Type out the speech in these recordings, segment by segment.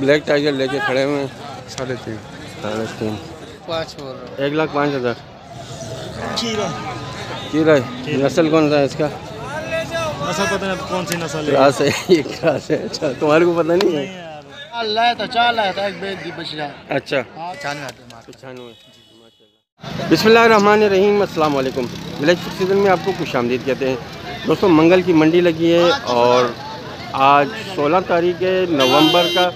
Black tiger लेके खड़े हुए हैं। साढ़े तीन। साढ़े तीन। पाँच एक लाख पाँच हज़ार। कीरा है? नस्ल कौन सा है इसका? नस्ल पता नहीं कौन सी नस्ल है। क्रास है ये क्रास है। अच्छा तुम्हारे को पता नहीं है? अल्लाह है तो है तो एक अच्छा। हाँ पचानवे बिस्मिल्लाह रहीम अस्सलाम वालेकुम विलेज सीज़न में आपको खुश आमदीद कहते हैं। दोस्तों मंगल की मंडी लगी है और आज 16 तारीख है नवंबर का।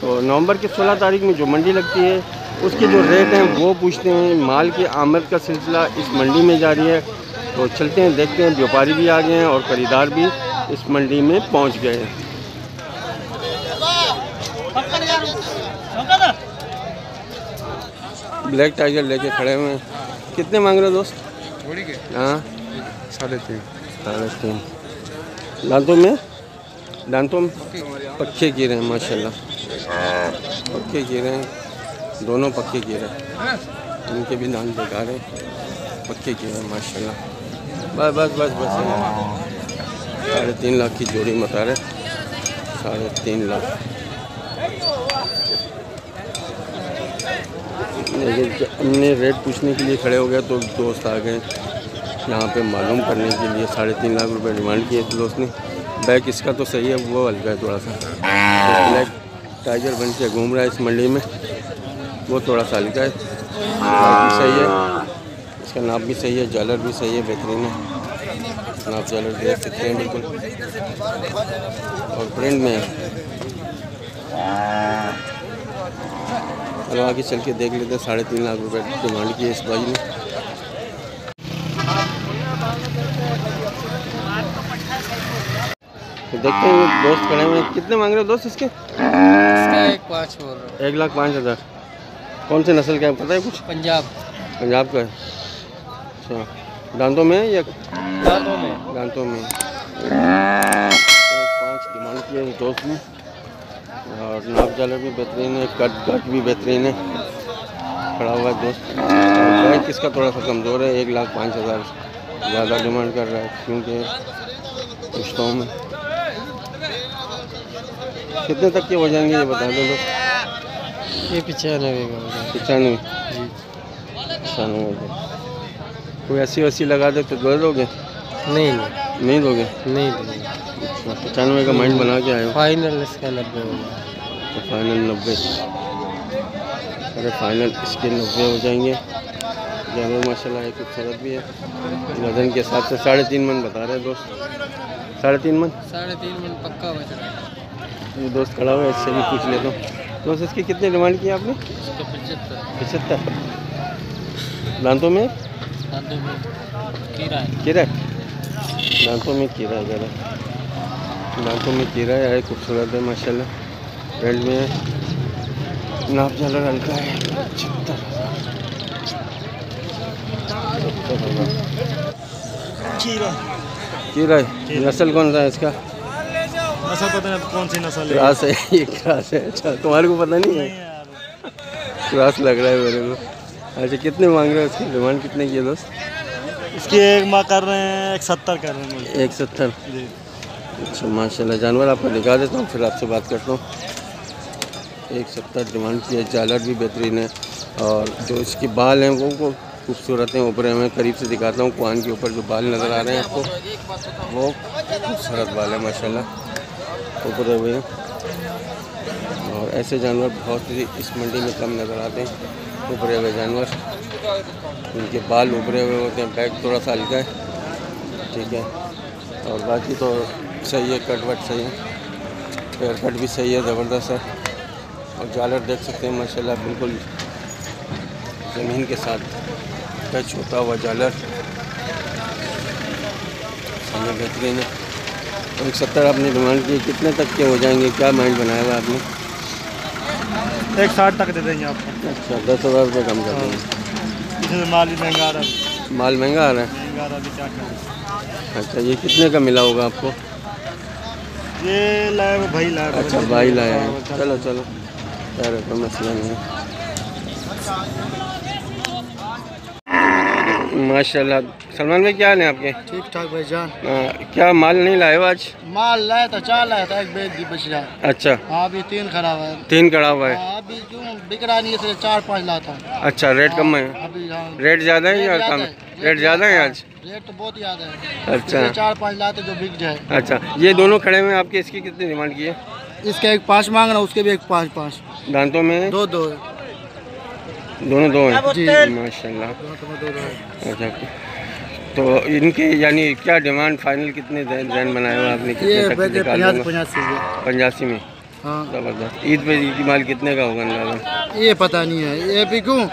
तो नवंबर की 16 तारीख में जो मंडी लगती है उसके जो रेट हैं वो पूछते हैं। माल की आमद का सिलसिला इस मंडी में जारी है। तो चलते हैं देखते हैं। व्यापारी भी आ गए हैं और ख़रीदार भी इस मंडी में पहुँच गए हैं। ब्लैक टाइगर लेके खड़े हुए हैं। कितने मांग रहे हो दोस्त? हाँ? साढ़े तीन। साढ़े तीन। दांतों में? दांतों में? पक्के कीड़े हैं, माशाल्लाह। पक्के कीड़े हैं। दोनों पक्के कीड़े हैं। इनके भी दांत बेकार हैं। पक्के कीड़े हैं, माशाल्लाह। बस बस बस बस। साढ़े तीन लाख की जोड़ी बता रहे। साढ़े तीन लाख। हमने रेट पूछने के लिए खड़े हो गए तो दोस्त आ गए। यहाँ पे मालूम करने के लिए साढ़े तीन लाख रुपए डिमांड किए थे दोस्त ने। बैग इसका तो सही है, वो हल्का है थोड़ा सा। ब्लैक टाइगर बन के घूम रहा है इस मंडी में। वो थोड़ा सा हल्का है। बाकी सही है। इसका नाप भी सही है जालर भी सही है, बेहतरीन है। नाप जालर देख सकते हैं बिल्कुल। और प्रिंट में है। आगे चल के देख लेते हैं, साढ़े तीन लाख रुपए डिमांड की है इस भाई ने। तो देखते हैं दोस्त खड़े हुए कितने मांग रहे हो दोस्त इसके? इसका एक पाँच बोल रहा एक लाख पाँच हज़ार। कौन से नस्ल का है? पता है कुछ? पंजाब। पंजाब का है। अच्छा। दांतों में या दांतों में। दांतों में। पाँच डिमांड की है दोस्त ने। और नाप जालर भी बेहतरीन है कट कट भी बेहतरीन है। खड़ा हुआ है दोस्त। बैग किसका थोड़ा सा कमज़ोर है एक लाख पाँच हज़ार। ज़्यादा डिमांड कर रहा है क्योंकि पुश्तों में। कितने तक के हो जाएँगे ये बता दो ये पचानवे का पचानवे? जी। पचानवे का कोई अस्सी अस्सी लगा दे तो दे दोगे? नहीं। नहीं दोगे? नहीं नहीं अच्छा पचानवे का माइंड बना के आए हो। फाइनल इसका नब्बे हो गया। तो फाइनल नब्बे। अरे फाइनल इसके नब्बे हो जाएँगे। जानवर माशाल्लाह है खूबसूरत भी है। वज़न के हिसाब से साढ़े तीन मन बता रहे हैं दोस्त। साढ़े तीन मन? साढ़े तीन मन पक्का बच रहा है। ये दोस्त खड़ा हुआ है इससे भी पूछ लेता हूँ। दोस्त इसकी कितनी डिमांड की आपने? पचहत्तर। दांतों में? दांतों में कीड़ा है। कीड़ा दांतों में कीड़ा है ज़रा दांतों में कीड़ा है खूबसूरत है माशाल्लाह। बेल्ट में है। नाप झालर हल्का है। पचहत्तर खीरा कीड़ा है। नस्ल कौन सा है इसका? नस्ल पता नहीं कौन सी नस्ल है। क्रास है ये क्रास है। अच्छा तुम्हारे को पता नहीं है? क्रास लग रहा है मेरे को। अच्छा कितने मांग रहे हो इसकी? डिमांड कितने की है दोस्त? इसकी एक माँ कर रहे हैं एक सत्तर कर रहे हैं एक सत्तर? अच्छा माशाल्लाह जानवर आपको दिखा देता हूँ फिर आपसे बात करता हूँ। एक सत्तर डिमांड की है जालर भी बेहतरीन है। और जो इसके बाल हैं वो वो खूबसूरत हैं ऊपर मैं करीब से दिखाता हूँ कुआन के ऊपर जो बाल नज़र आ रहे हैं आपको वो खूबसूरत बाल है माशाल्लाह। ऊपर हुए हैं। और ऐसे जानवर बहुत ही इस मंडी में कम नज़र आते हैं। उभरे हुए जानवर। उनके बाल उभरे हुए होते हैं, बैग थोड़ा सा हल्का है। ठीक है। और बाकी तो सही है कट वट सही है। हेयर कट भी सही है, ज़बरदस्त है। और जालर देख सकते हैं, माशाल्लाह, बिल्कुल ज़मीन के साथ टच होता हुआ जालर। समय बेहतरीन है। एक सत्तर आपने डिमांड की कितने तक के हो जाएँगे? क्या माइंड बनाया हुआ आपने? एक साठ तक दे देंगे आपको। अच्छा दस हज़ार रुपये कम कर देंगे। माल भी महँगा आ रहा है। माल महँगा आ रहा है? महँगा आ रहा है क्या करें। अच्छा ये कितने का मिला होगा आपको? ये वो भाई लाए अच्छा भाई लाया है। चलो चलो। यार कोई मसला नहीं है माशाल्लाह। सलमान भाई क्या हाल है आपके? ठीक ठाक भाई जान। आ, क्या माल नहीं लाए हो आज? माल लाया था चार लाया था एक बेच दी बछड़ा अच्छा। हाँ अभी तीन खराब है। तीन हुआ है। हाँ, अभी क्यों? बिक रहा नहीं है चार पाँच लाता हूँ। अच्छा रेट कम है? अभी हाँ। रेट ज़्यादा है या कम? है है, रेट ज़्यादा है आज? रेट तो बहुत ज़्यादा है। अच्छा। चार पाँच लाते जो बिक जाए। अच्छा ये दोनों खड़े हुए आपके इसकी कितनी डिमांड की है? इसका एक पाँच मांग रहा उसके भी एक पाँच पाँच। दांतों में? दो दो। दोनों दो हैं। माशाल्लाह। अच्छा तो इनके यानी क्या डिमांड फाइनल कितने जैन बनाए हुआ आपने कितने तक पंजासी में? हाँ। ज़बरदस्त। ईद पे माल कितने का होगा अंदाज़ा? ये पता नहीं है। ये भी क्यों?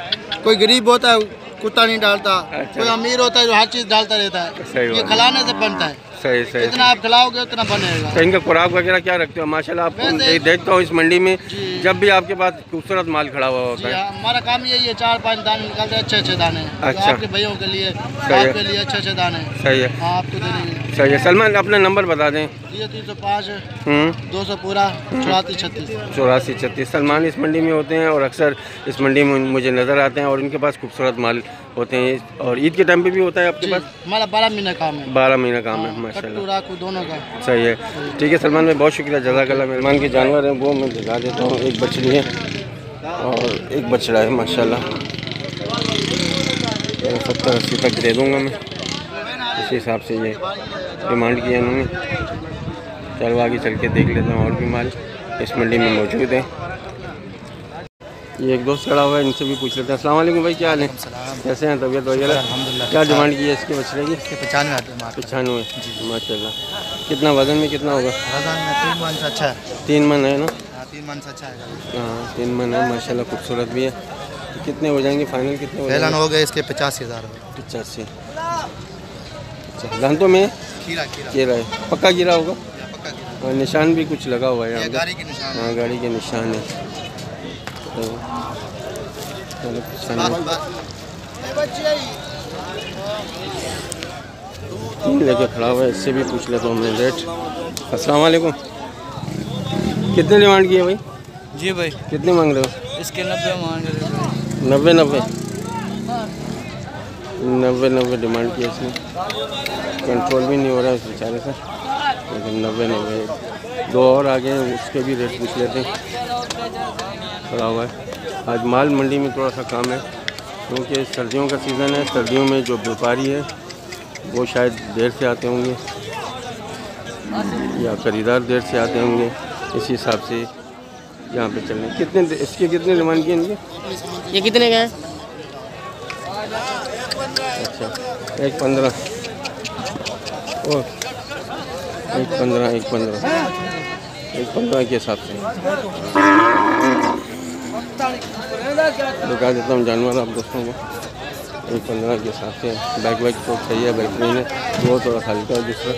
कोई गरीब होता है कुत्ता नहीं डालता। अच्छा। कोई अमीर होता है जो हर चीज़ डालता रहता है। ये खिलाने से बनता है। सही सही। जितना आप खिलाओगे उतना बनेगा। तो इनका खुराक वगैरह क्या रखते हो? माशाल्लाह आप देखता हूँ इस मंडी में जब भी आपके पास खूबसूरत माल खड़ा हुआ होता है। हमारा काम यही है चार पाँच दाने निकालते अच्छे अच्छे दाने। अच्छा। आपके भैया के लिए है। आपके लिए अच्छे अच्छे दाने। सही है। हाँ आपको देने सही है। सलमान अपना नंबर बता दें। ये तीन सौ पाँच हम्म। दो सौ पूरा चौरासी छत्तीस। चौरासी छत्तीस। सलमान इस मंडी में होते हैं और अक्सर इस मंडी में मुझे नज़र आते हैं और इनके पास खूबसूरत माल होते हैं। और ईद के टाइम पे भी होता है आपके पास? हमारा बारह महीना काम है। बारह महीना काम है हाँ, राकू दोनों का। सही है। ठीक है सलमान भाई बहुत शुक्रिया। जजाकल्ला मेहमान के जानवर हैं वो मैं दिखा देता हूँ। एक बछड़ी है और एक बछड़ा है माशाल्लाह। तो सत्तर अस्सी तक दे दूँगा मैं। इस हिसाब से ये डिमांड किया इन्होंने। चलो आगे चल के देख लेता हूँ और भी माल इस मंडी में मौजूद है। ये एक दोस्त खड़ा हुआ है इनसे भी पूछ लेते हैं। वालेकुम भाई क्या हाल है? कैसे हैं तबीयत वगैरह। क्या डिमांड की है इसके बछड़े की? पचानवे पचानवे? माशाल्लाह। कितना वज़न में कितना होगा? रमज़ान में तीन मन से अच्छा है। तीन मन है ना? हाँ तीन मन से अच्छा है। हाँ तीन मन है माशाल्लाह खूबसूरत भी है। तो कितने हो जाएँगे? फाइनल कितने हो गए इसके पचासी हज़ार पचासी। अच्छा दांतों में? खीरा खीरा। गिरा है। पक्का गिरा होगा? पक्का और निशान भी कुछ लगा हुआ है यहाँ गाड़ी के निशान। हाँ गाड़ी के निशान है। तो चलो तीन लेके खड़ा हुआ है इससे भी पूछ लेता हूँ मैं रेट। अस्सलाम वालेकुम कितने डिमांड किए भाई? जी भाई। कितने मांग रहे हो? इसके नब्बे मांग रहे भाई। नब्बे नब्बे। नब्बे नब्बे डिमांड की इसने कंट्रोल भी नहीं हो रहा है इस बेचारे से। लेकिन नब्बे नब्बे। दो और आगे उसके भी रेट पूछ लेते हैं। खड़ा हुआ है। आज माल मंडी में थोड़ा सा काम है, क्योंकि सर्दियों का सीज़न है। सर्दियों में जो व्यापारी है, वो शायद देर से आते होंगे, या खरीदार देर से आते होंगे। इस हिसाब से यहाँ पे चल रहे कितने इसके कितने डिमांड किए इनके? ये कितने है अच्छा एक पंद्रह। ओ एक पंद्रह एक पंद्रह। एक पंद्रह के हिसाब से। दिखा देता हूँ, जानवर आप दोस्तों को। एक पंद्रह के हिसाब से। बैक वैक तो सही है बेहतरीन है। वो थोड़ा हल्का है दूसरा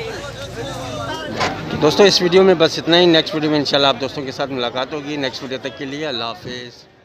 दोस्तों, इस वीडियो में बस इतना ही। नेक्स्ट वीडियो में इंशाल्लाह आप दोस्तों के साथ मुलाकात होगी। नेक्स्ट वीडियो तक के लिए अल्लाह हाफिज़।